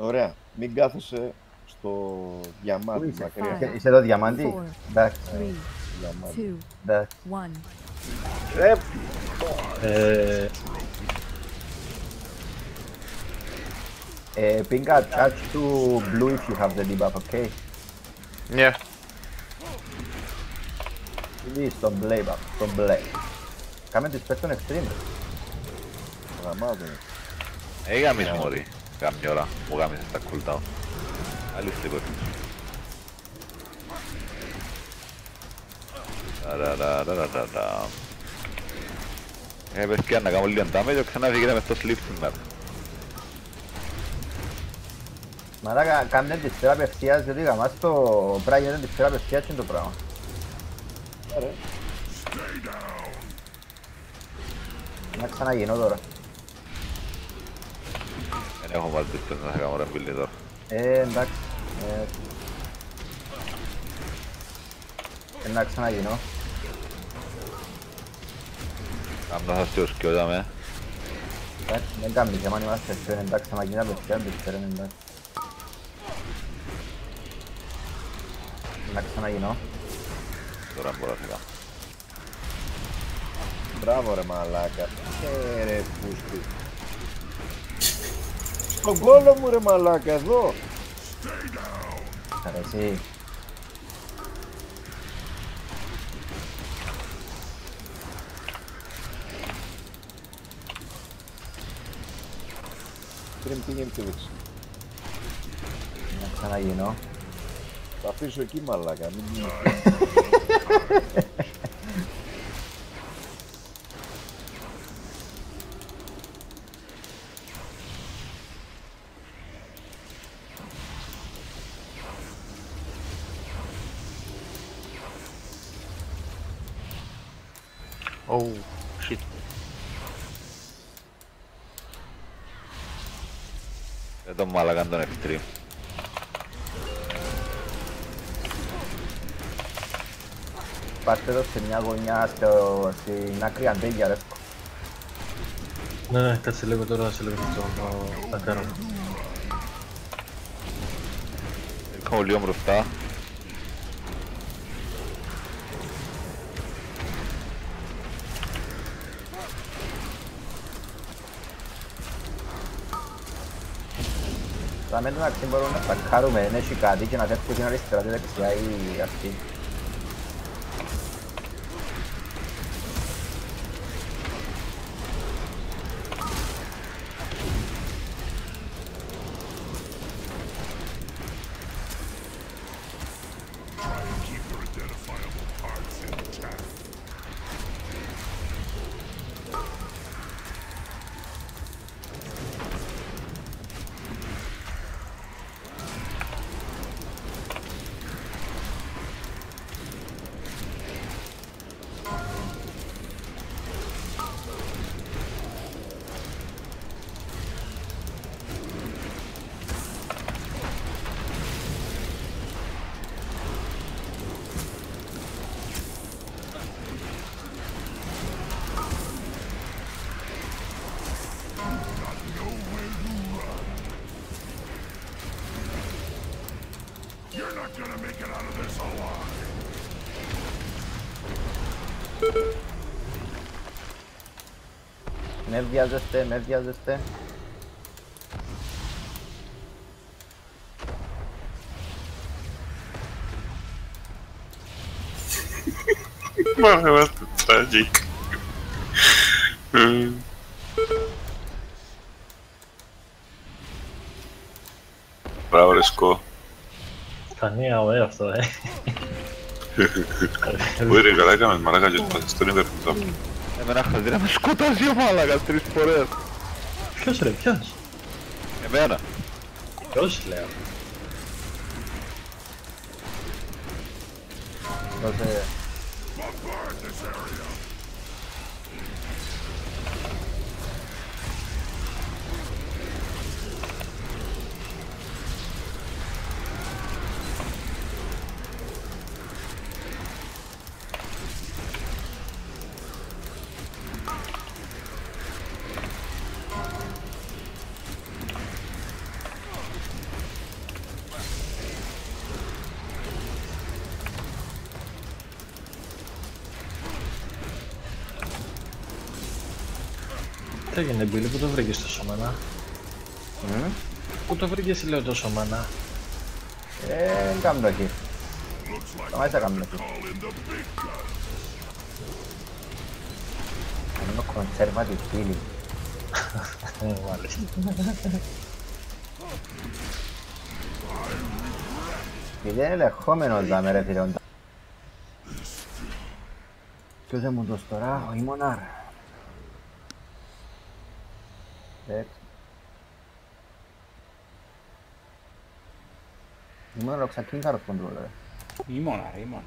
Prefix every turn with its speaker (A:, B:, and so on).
A: Ωραία. Μην κάθεσαι στο
B: Πού
A: διαμάτι
B: είσαι;
A: μακριά.
B: Είσαι εδώ διαμάντι;
C: Four,
B: Εντάξει.
C: three,
A: Διαμάτι.
C: two,
B: εντάξει.
C: one.
A: Ρε,
D: Ε,
B: Ε, Pinga, touch to blue if you have the debuff, okay?
E: Yeah.
B: Please, τον μπλε, μπα, τον μπλε. Κάμε τις πες στον extreme.
A: γαμάτο.
E: Ε, γάμισε μωρή. Κάμια ώρα που γάμισε στα cooldown. Αλήθεια τίποτα. Ραραραραραρα. Ε, παιδιά, να κάνω λίγο damage και ξανά φύγετε μες στο sleep σήμερα.
B: Μαράκα, κάντε τη σφαίρα απευθείας, διότι γαμάς το πράγμα γίνεται τη σφαίρα απευθείας και είναι το πράγμα.
A: Άρα,
B: Να ξαναγίνω τώρα.
E: Δεν έχω βάλει τις να θα κάνω ρε μπιλί τώρα.
B: Ε, εντάξει. Ε, ε, να ξαναγίνω.
E: Κάμνα σας και ο σκιώτα με.
B: Εντάξει, δεν κάνει θέμα αν είμαστε σε εντάξει, άμα γίνει απευθείας, δεν ξέρω, εντάξει. Να ξαναγίνω.
E: Τώρα μπορώ να κάνω.
A: Μπράβο ρε μαλάκα. Ε, ρε πούστη. Στον κόλλο μου ρε μαλάκα, εδώ.
B: Σ' αρέσει.
A: Πριν πήγαινε και δεξί.
B: Να ξαναγίνω.
A: Θα αφήσω εκεί μαλάκα, μην
E: Oh, shit. Δεν τον μάλακαν τον extreme.
B: Πάρτε το σε μια γωνιά στο, στην άκρη αντέγια ρε.
D: ναι, ναι, κάτσε λίγο τώρα, σε λίγο αυτό θα κάνω.
E: Έρχομαι λίγο μπροστά.
B: Θα με τον αξί μπορούμε να στακάρουμε, δεν έχει κάτι και να φεύγουν την αριστερά και δεξιά ή αυτή. Με βιάζεστε, με βιάζεστε.
F: Μάγα το tragic. Ε, Μπράβο ρε σκό.
D: Κανία ωραίο αυτό, ε.
F: Μπορεί ρε καλά έκαμε μαλάκα και το πάθεις στον υπερφυντό.
E: Εμένα χαζί να με σκοτάζει ο μάλακας τρεις φορές.
D: Ποιος ρε, ποιος;
E: Εμένα.
D: Ποιος λέω.
B: Δώσε...
D: έγινε, Μπίλι, πού το βρήκες τόσο μάνα.
B: Μμ.
D: Πού το βρήκες, λέω, τόσο μάνα.
B: Ε, δεν κάνω εκεί. Το μέσα κάνω εκεί. Κάνω conservative healing.
D: Ε, μάλιστα.
B: Και δεν είναι ελεγχόμενος δάμε ρε φίλε. όντα. Ποιος δεν μου το τώρα, ο Ιμονάρ. Εντάξει. Ιμονάρ ο ξακίνκαρος κοντρόλ ρε.
C: Ήμωνα, ρε, ήμωνα.